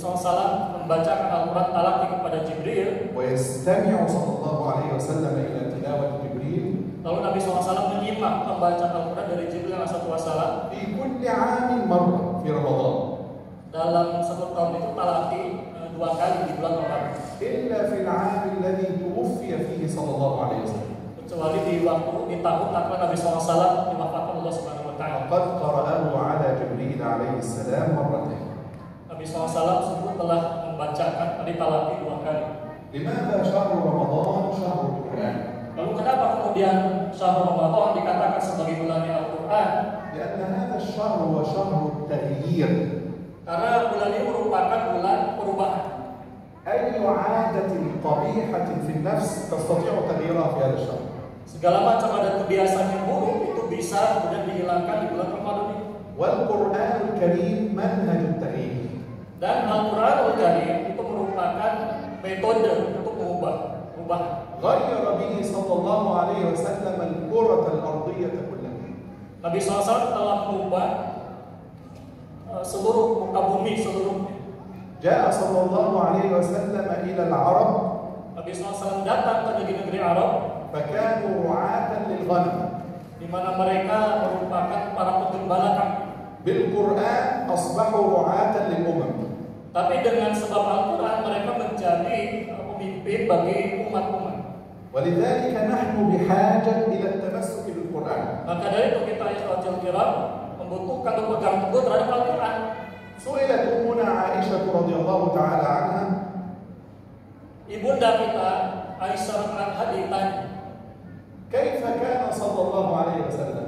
SAW membacakan Al-Quran talaki kepada Jibril, ويستمع صلى الله عليه وسلم إلى تلاوة جبريل lalu Nabi SAW menyimak pembacaan Al-Quran dari Jibril SAW في كل عام مرة في رمضان dalam satu tahun itu talaki eh, dua kali di bulan Ramadan. إلا في العام الذي توفي فيه صلى الله عليه وسلم Kecuali di waktu di tahun takwa Nabi SAW diwafatkan Allah Subhanahu Wa Taala. وقد قرأه على جبريل عليه السلام مرتين Nabi SAW sungguh telah membacakan tadi talaki dua kali. لماذا شهر رمضان شهر القرآن؟ Lalu kenapa kemudian syahrul Ramadan dikatakan sebagai bulannya Al-Quran? لأن هذا الشهر هو شهر التغيير Karena bulan ini merupakan bulan perubahan. أي عادة قبيحة في النفس تستطيع تغييرها في هذا الشهر Segala macam ada kebiasaan yang buruk itu bisa kemudian dihilangkan di bulan Ramadan ini. والقرآن الكريم منهج التغيير Dan Al-Quranul Karim itu merupakan metode untuk mengubah perubahan. غير به صلى الله عليه وسلم الكرة الأرضية كلها Nabi SAW telah mengubah eh, seluruh muka bumi seluruhnya. جاء صلى الله عليه وسلم إلى العرب Nabi SAW datang ke negeri-negeri Arab فكانوا رعاة للغنم di mana mereka merupakan para penggembala kambing. بالقرآن أصبحوا رعاة للأمم Tapi dengan sebab Al-Quran mereka menjadi eh, pemimpin bagi umat-umat. ولذلك نحن بحاجة إلى التمسك بالقرآن Maka dari itu kita Israel Kiram membutuhkan untuk pegang teguh terhadap Al-Quran. سئلت أمنا عائشة رضي الله تعالى عنها Ibunda kita Aisyah Anha ditanya, كيف كان صلى الله عليه وسلم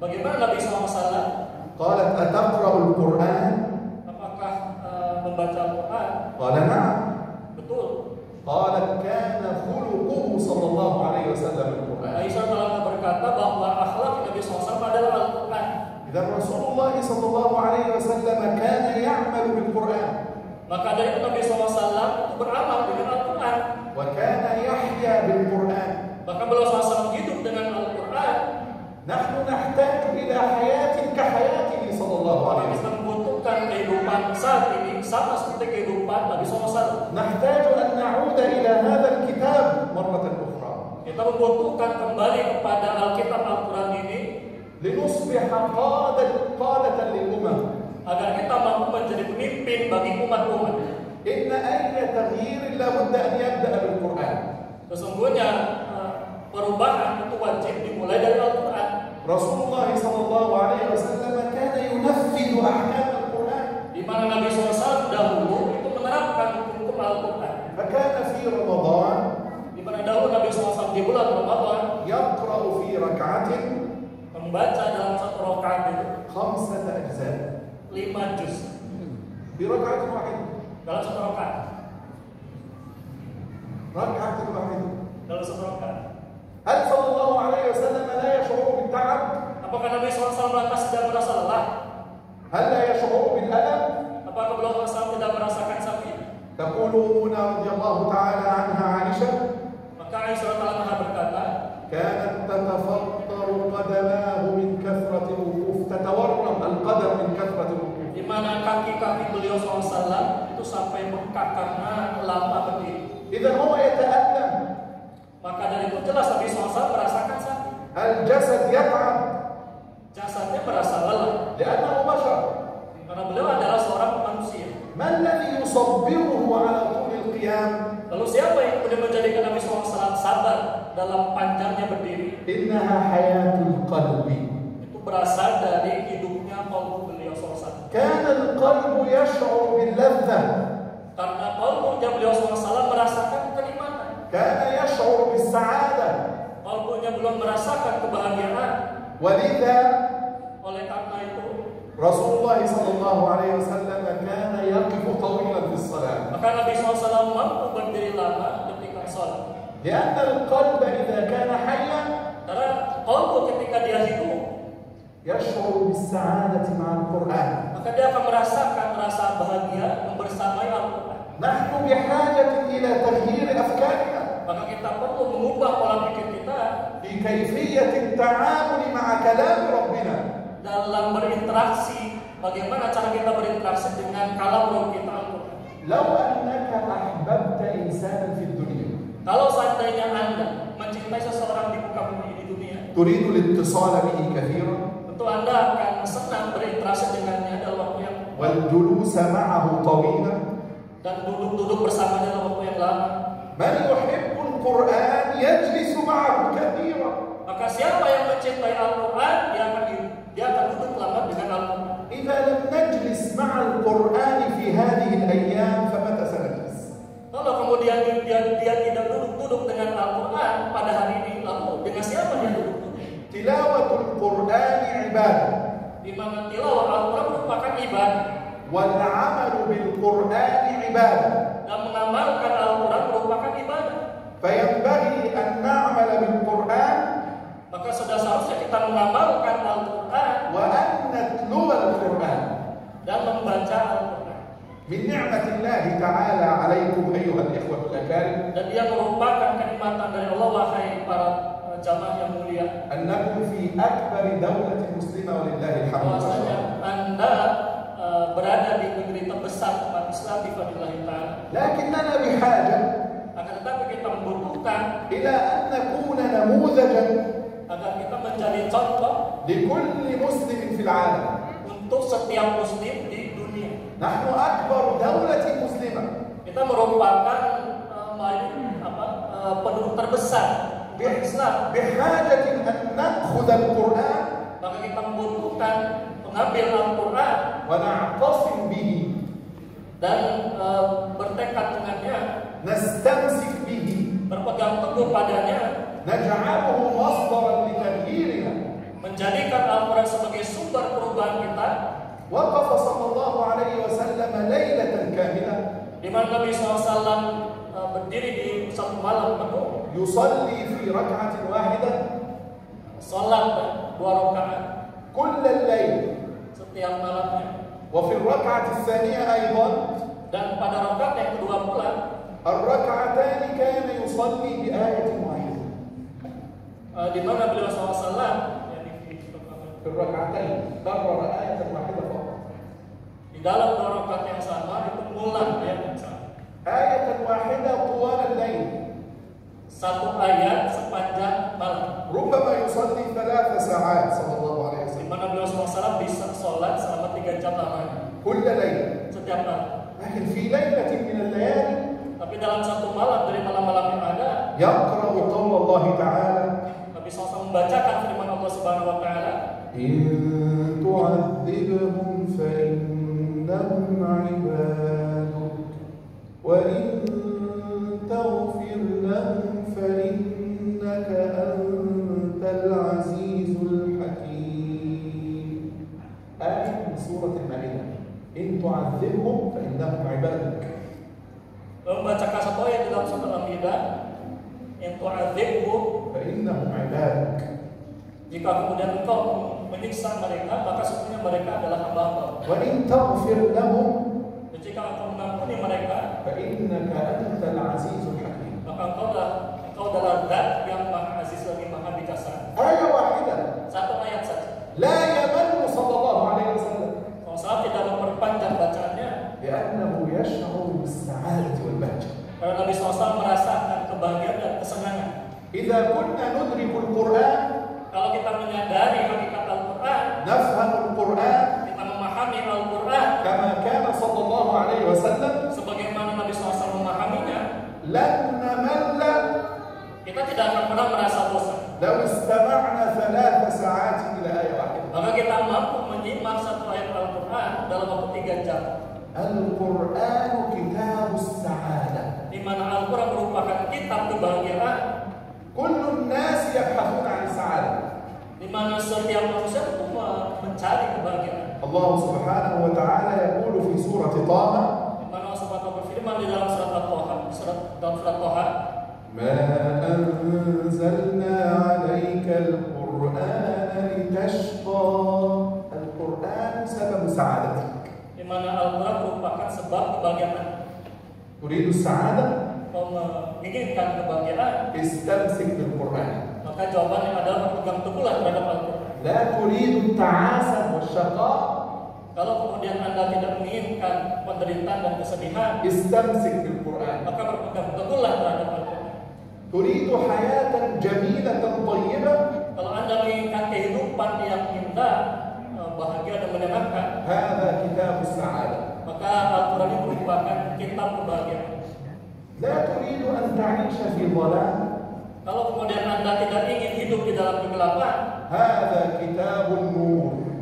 bagaimana Nabi SAW? قالت أتقرأ القرآن Apakah eh, membaca Quran. Kala na'am. Betul. Qala kana khuluquhu sallallahu alaihi wasallam al-Quran. Aisyah ta'ala berkata bahwa akhlak Nabi SAW adalah Al-Quran. Idza Rasulullah sallallahu alaihi wasallam kana ya'malu bil Quran. Maka dari itu Nabi SAW itu beramal dengan Al-Quran. Wa kana yahya bil Quran. Maka beliau SAW hidup dengan Al-Quran. Nahnu nahtaju ila hayatin ka hayatihi sallallahu alaihi wasallam kehidupan saat ini sama seperti kehidupan Nabi SAW. نحتاج أن نعود إلى هذا الكتاب مرة أخرى Kita membutuhkan kembali kepada Alkitab Al-Quran ini لنصبح قادة قادة للأمم agar kita mampu menjadi pemimpin bagi umat-umat. إن أي تغيير لابد أن يبدأ بالقرآن Sesungguhnya eh, perubahan itu wajib dimulai dari Al-Quran. رسول الله صلى الله عليه وسلم كان ينفذ أحكام القرآن Di mana Nabi SAW dahulu itu menerapkan hukum Al-Quran. فكان في رمضان Di mana dahulu Nabi SAW di bulan Ramadan يقرأ في ركعة membaca dalam satu rakaat itu خمسة أجزاء lima juz في ركعة واحدة dalam satu rakaat. ركعة واحدة Dalam satu rakaat. هل صلى الله عليه وسلم لا يشعر بالتعب؟ Apakah Nabi SAW lantas tidak merasa lelah? هل لا يشعر بالألم؟ Apakah beliau SAW tidak merasakan sakit? تقول أمنا رضي الله تعالى عنها عائشة Maka Aisyah Taala berkata, كانت تتفطر قدماه من كثرة الوقوف تتورم القدم من كثرة الوقوف di mana kaki-kaki beliau SAW itu sampai bengkak karena lama berdiri. إذا هو يتألم Maka dari itu jelas Nabi SAW merasakan sakit. الجسد يتعب Jasadnya merasa lelah. لأنه بشر karena beliau adalah seorang manusia. Manabi yusabbiruhu ala tulil qiyam. Lalu siapa yang kemudian menjadikan Nabi SAW sabar dalam panjangnya berdiri? Innaha hayatul qalbi. Itu berasal dari hidupnya kalbu beliau SAW. Kana al-qalbu yash'ur bil ladzah. Karena yang beliau SAW merasakan kenikmatan. Kana yash'ur bis sa'adah. Kalbunya belum merasakan kebahagiaan. Walidha oleh karena itu رسول الله صلى الله عليه وسلم كان يقف طويلا في الصلاة maka Nabi SAW mampu berdiri lama ketika sholat. لأن القلب إذا كان حيا Karena kalbu ketika dia hidup, يشعر بالسعادة مع القرآن maka dia akan merasakan rasa bahagia membersamai Al-Quran. نحن بحاجة إلى تغيير أفكارنا Maka kita perlu mengubah pola pikir kita في كيفية التعامل مع كلام ربنا dalam berinteraksi. Bagaimana cara kita berinteraksi dengan kalam kita Al-Quran? Kalau seandainya anda mencintai seseorang di muka bumi di dunia turidu litisala bihi kathira. tentu anda akan senang berinteraksi dengannya dalam waktu yang wal julusa ma'ahu tawila. Dan duduk-duduk bersamanya dalam waktu yang lama. Man Quran yajlisu ma'ahu kathira. Maka siapa yang mencintai Al-Quran dia akan dia akan duduk lama dengan Al-Quran. إذا لم نجلس مع القرآن في هذه الأيام فمتى سنجلس؟ Kalau kemudian dia, dia tidak duduk-duduk dengan Al-Quran pada hari ini, lalu dengan siapa dia duduk-duduk? تلاوة القرآن عبادة Di mana tilawah Al-Quran merupakan ibadah والعمل بالقرآن عبادة dan mengamalkan dalam membaca Al-Quran. Min ni'matillahi ta'ala alaikum ayuhal. Dan dia merupakan kenikmatan dari Allah wahai para jamaah yang mulia. Annakum fi akbar daulatin Muslima walillahi alhamdulillah. Bahwasanya Anda uh, berada di negeri terbesar umat Islam di fadilah ta'ala. Lakinnana bihaja akan tetapi kita membutuhkan ila an nakuna agar kita menjadi contoh likulli muslimin fil alam untuk setiap muslim Nahnu akbar daulati muslimah. Kita merupakan uh, penduduk terbesar di Islam. Bihajatin an nakhudha al-Qur'an. Maka kita membutuhkan mengambil Al-Qur'an wa na'tasim bihi dan uh, bertekad dengannya. Nastamsik bihi. Berpegang teguh padanya. Naj'aluhu masdaran li menjadikan Al-Quran sebagai sumber perubahan kita وقف صلى الله عليه وسلم ليلة كاملة di mana Nabi SAW eh, berdiri di satu malam penuh, يصلي في ركعة واحدة dan dua rakaat كل الليل setiap malamnya. وفي الركعة الثانية أيضا Dan pada rakaat yang kedua pula, الركعتان كان يصلي بآية واحدة eh, di mana beliau SAW في الركعتين كرر آية واحدة Di dalam rakaat yang sama itu mulai ayat yang sama. Ayat wahidah tuwalan lain. Satu ayat sepanjang malam. rumah yusalli thalatha sa'at sallallahu alaihi wasallam. Di mana beliau SAW bisa sholat selama tiga jam lamanya. Kulla lain. Setiap malam. Lakin fi lailatin min al-layali tapi dalam satu malam dari malam-malam yang ada yaqra'u itu Allah taala tapi SAW membacakan firman Allah Subhanahu wa taala iya. فإنهم عبادك. وإن تغفر لهم فإنك أنت العزيز الحكيم. آية من سورة المائدة. إن تعذبهم فإنهم عبادك. Membacakan satu ayat dalam surat Al-Maidah. yang tu'adzibhu فإنهم عبادك. Jika kemudian engkau menyiksa mereka, maka sebetulnya mereka adalah hamba-hamba. Wa in taghfir lahum jika engkau mengampuni mereka, fa innaka antal azizul hakim. Maka engkau adalah engkau adalah zat yang maha aziz lagi maha bijaksana. Ayat wahidah. Satu ayat saja. La yamanu sallallahu alaihi wasallam. Rasulullah tidak memperpanjang bacaannya. Ya Bi'annahu yash'uru bis-sa'adah wal bahjah. Karena Nabi SAW merasakan kebahagiaan dan kesenangan. Idza kunna nudrikul Qur'an merasa bosan. لو استمعنا ثلاث ساعات إلى آية واحدة Maka kita mampu menyimak satu ayat Al-Quran dalam waktu tiga jam. القرآن كتاب السعادة Di mana Al-Quran merupakan kitab kebahagiaan, كل الناس يبحثون عن السعادة di mana setiap manusia itu mencari kebahagiaan. الله سبحانه وتعالى يقول sebab kebahagiaan. Uridu sa'adah menginginkan kebahagiaan istamsik bil Quran. Maka jawabannya adalah memegang teguhlah terhadap Al-Quran. La turidu ta'asa wasyaqa. kalau kemudian Anda tidak menginginkan penderitaan dan kesedihan istamsik bil Quran. maka berpegang teguhlah terhadap Al-Quran. Turidu hayatan jamilatan thayyibah kalau Anda menginginkan kehidupan yang indah eh, bahagia dan menyenangkan hadza kitabus sa'adah maka aturan itu merupakan kitab kebahagiaan. Kalau kemudian Anda tidak ingin hidup di dalam kegelapan,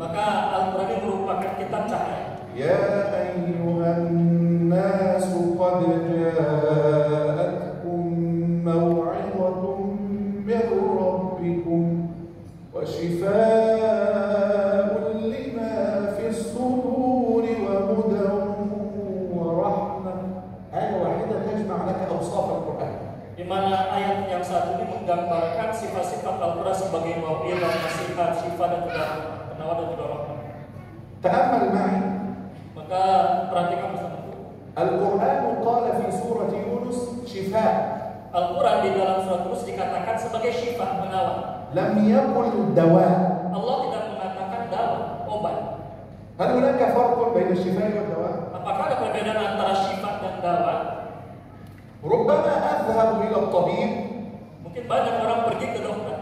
maka Al-Quran ini merupakan kitab cahaya. Ya ayyuhan nas dan kedamaian, penawa dan juga rahmat. Ta'ammal ma'i. Maka perhatikan bersamaku. Al-Qur'an qala fi surat Yunus shifa. Al-Quran di dalam surat Yunus dikatakan sebagai syifa penawar. Lam yakul dawa. Allah tidak mengatakan dawa, obat. Hal hunaka farqun baina syifa wa dawa? Apakah ada perbedaan antara syifa dan dawa? Rubbama adhhabu ila tabib. Mungkin banyak orang pergi ke dokter.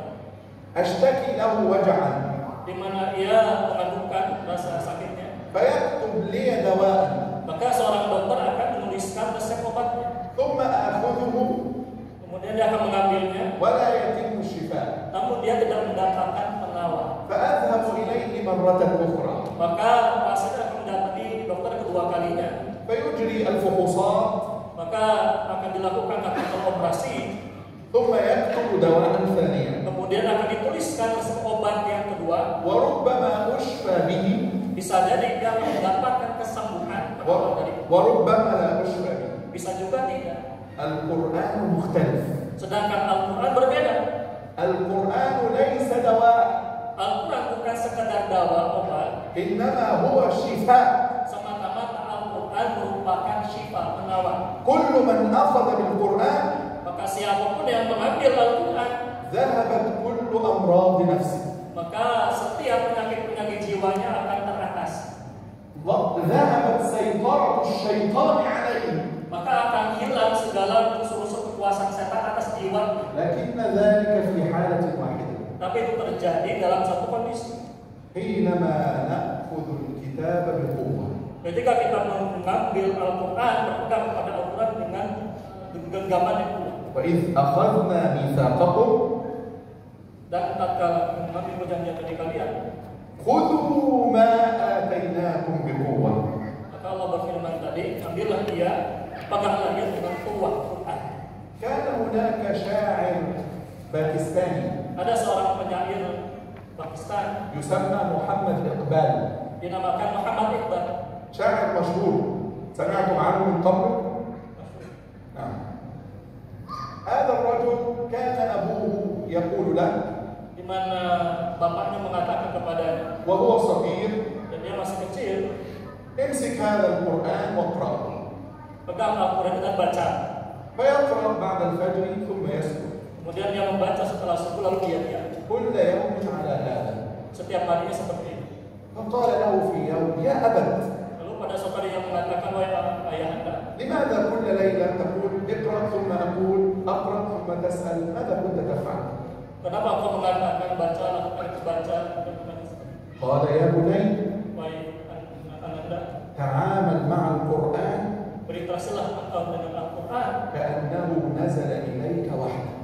Ashtaki lahu waj'an di mana ia mengandungkan rasa sakitnya. Bayat tumli dawa, Maka seorang dokter akan menuliskan resep obatnya. Thumma akhudhuhu. Kemudian dia akan mengambilnya. Wala yatimu shifa. Namun dia tidak mendapatkan pengawal, penawar. Fa'adhabu ilaihi marratan ukhra. Maka pasien akan mendatangi dokter kedua kalinya. Fayujri al-fuhusat. Maka akan dilakukan kata operasi. Thumma yaktubu dawaan thaniyah. Kemudian akan dituliskan resep obat yang kedua. Warubbama ushba bihi. Bisa jadi dia mendapatkan kesembuhan Warubama dari. Warubbama la ushfa bihi. Bisa juga tidak. Al-Qur'an mukhtalif. Sedangkan Al-Qur'an berbeda. Al-Qur'an laisa dawa. Al-Qur'an bukan sekedar dawa obat. Innama huwa shifa. Semata-mata Al-Qur'an merupakan shifa penawar. Kullu man afada bil Qur'an. Maka siapa pun yang mengambil Al-Qur'an ذهبت كل أمراض نفسه maka setiap penyakit-penyakit jiwanya akan teratasi. ذهبت سيطرة الشيطان عليه Maka akan hilang segala unsur-unsur kekuasaan setan atas jiwa. لكن ذلك في حالة واحدة Tapi itu terjadi dalam satu kondisi. حينما نأخذ الكتاب بقوة Ketika kita mengambil Al-Quran, berpegang kepada Al-Quran dengan genggaman yang kuat. وإذ أخذنا ميثاقكم Dan tatkala mengambil perjanjian kalian, خذوا ما آتيناكم بقوة maka Allah berfirman tadi, ambillah dia, peganglah dia dengan kuat Quran. كان هناك شاعر باكستاني Ada seorang penyair Pakistan يسمى محمد إقبال dinamakan Muhammad Iqbal. شاعر مشهور سمعتم عنه من قبل نعم هذا الرجل كان أبوه يقول له di mana bapaknya mengatakan kepadanya وهو صغير dan dia masih kecil امسك هذا القرآن واقرأه pegang Al-Quran dan baca فيقرأ بعد الفجر ثم يسكت kemudian dia membaca setelah subuh lalu dia diam كل يوم على هذا setiap harinya seperti itu فقال له في يوم يا أبت lalu pada suatu hari yang mengatakan wahai ayah anda لماذا كل ليلة تقول اقرأ ثم أقول أقرأ ثم تسأل ماذا كنت تفعل kenapa kau mengatakan baca lakukan itu baca dan bertanya seperti itu? قال يا بني wahai anak anda تعامل مع القرآن berinteraksilah engkau dengan Al-Quran كأنه نزل إليك وحدك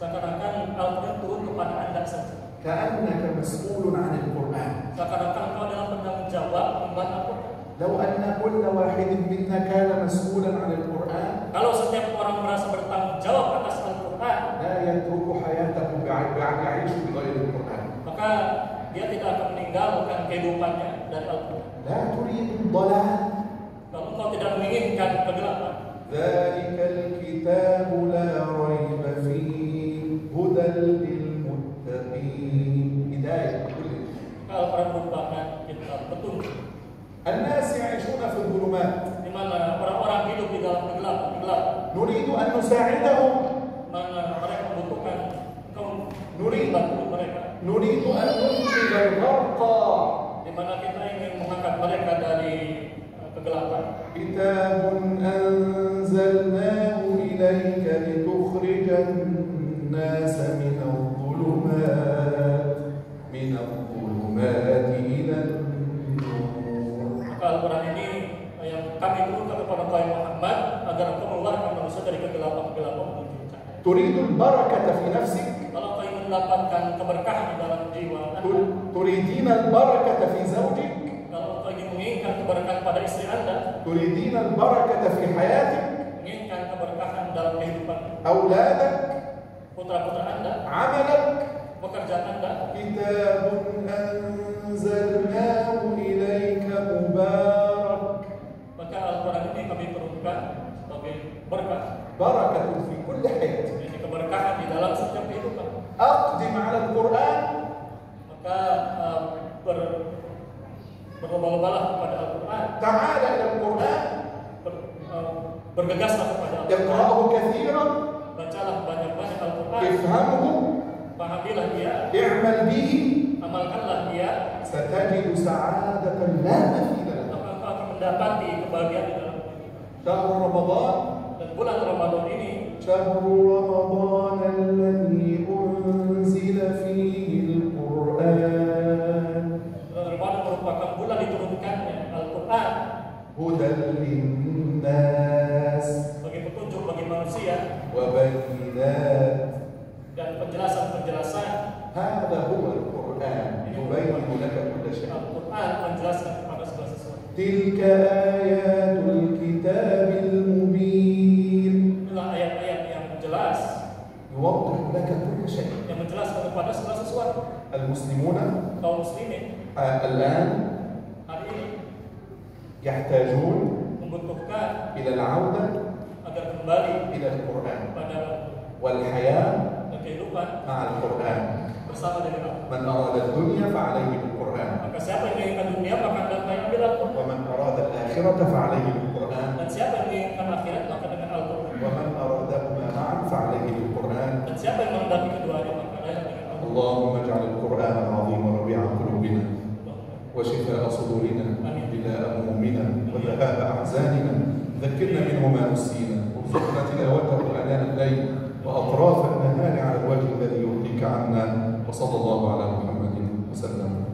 seakan-akan Al-Quran turun kepada anda saja كأنك مسؤول عن القرآن seakan-akan engkau adalah penanggung jawab membaca Al-Quran لو أن كل واحد منا كان مسؤولا عن القرآن Kalau setiap orang merasa bertanggung jawab atas Al-Quran, لا يترك حياته بع- بع- يعيش بغير القرآن maka dia tidak akan meninggalkan kehidupannya dari Al-Quran. لا تريد الضلال Kalau engkau tidak menginginkan kegelapan, ذلك الكتاب لا ريب فيه هدى للمتقين هداية كل maka Al-Quran merupakan kitab petunjuk, الناس يعيشون في الظلمات di mana orang-orang hidup di dalam kegelapan, kegelapan, نريد أن نساعدهم mana mereka membutuhkan engkau nuri untuk mereka. Nuri itu al-munjil warqa di mana kita ingin mengangkat mereka dari eh, kegelapan. Kitabun anzalnahu ilaika litukhrijan nasa min adh-dhulumat min adh-dhulumat ini eh, yang kami turunkan kepada Tuhan Muhammad agar engkau mengeluarkan manusia dari kegelapan kegelapan menuju cahaya. Turidul barakata fi nafsik mendapatkan keberkahan di dalam jiwa Anda. Al-barakata fi zawjik. Kalau engkau menginginkan keberkahan pada istri Anda. Turidina al-barakata fi hayatik. Menginginkan keberkahan dalam kehidupan. Auladak. Putra-putra Anda. Amalak. Pekerjaan Anda. Kitabun anzalnahu ilaika mubarak. Maka Al-Quran ini kami turunkan sebagai berkah. Barak. اقرأه كثيرا افهمه اعمل به ستجد سعادة لا مثيل لها شهر رمضان شهر رمضان الذي أنزل فيه القرآن هدى للناس manusia وبينات dan penjelasan-penjelasan هذا هو القرآن يبين لك كل شيء Al-Quran menjelaskan kepada segala sesuatu. تلك آيات الكتاب المبين Inilah ayat-ayat yang jelas يوضح لك كل شيء yang menjelaskan kepada segala sesuatu. المسلمون Kaum muslimin آه، الآن hari ini يحتاجون membutuhkan إلى العودة kembali إلى القرآن والحياة مع القرآن من أراد الدنيا فعليه بالقرآن ومن أراد الآخرة فعليه بالقرآن ومن أرادهما معا فعليه بالقرآن اللهم اجعل القرآن العظيم ربيع قلوبنا وشفاء صدورنا بلا همومنا وذهاب أحزاننا ذكرنا منه ما نسينا وارزقنا تلاوته آناء الليل وأطراف النهار على الوجه الذي يرضيك عنا وصلى الله على محمد وسلم.